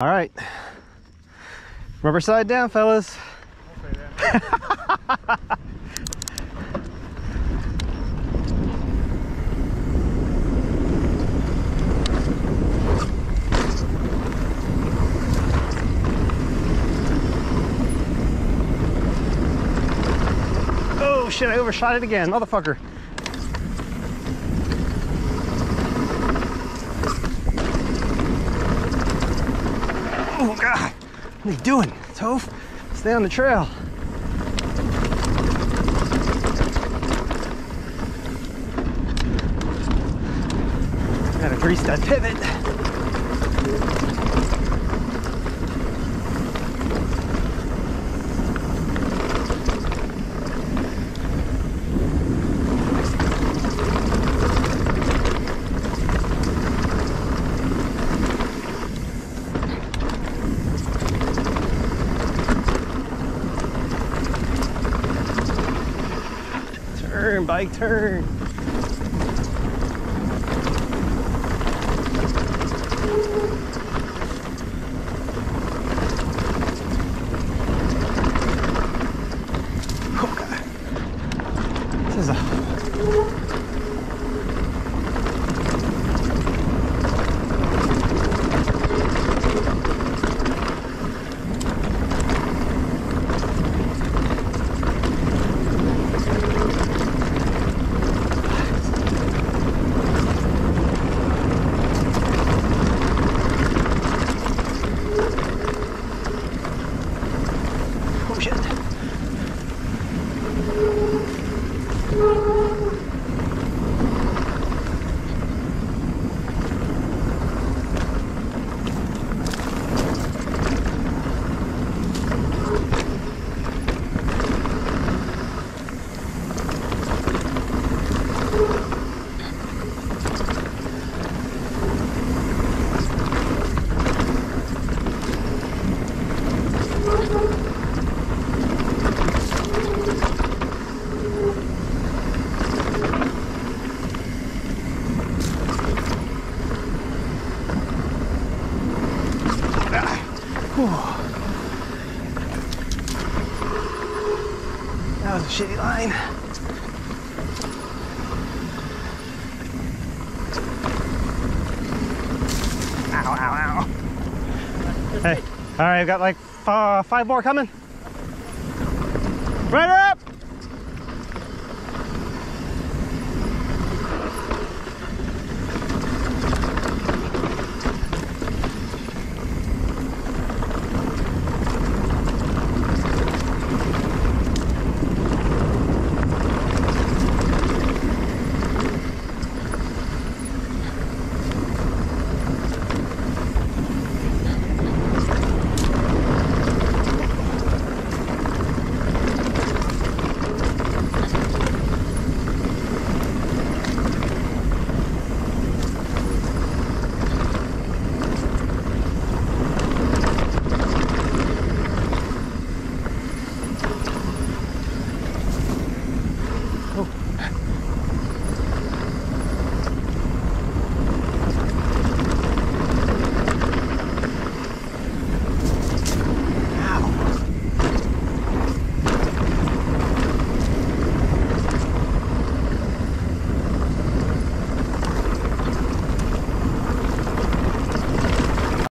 All right. Rubber side down, fellas. Oh shit, I overshot it again, motherfucker. Oh god, what are you doing, Toph? Stay on the trail. Gotta grease that pivot. Turn, bike, turn. This is a oh shit. That was a shitty line. Ow, ow, ow. Hey, all right, I've got like uh, five more coming. Right up!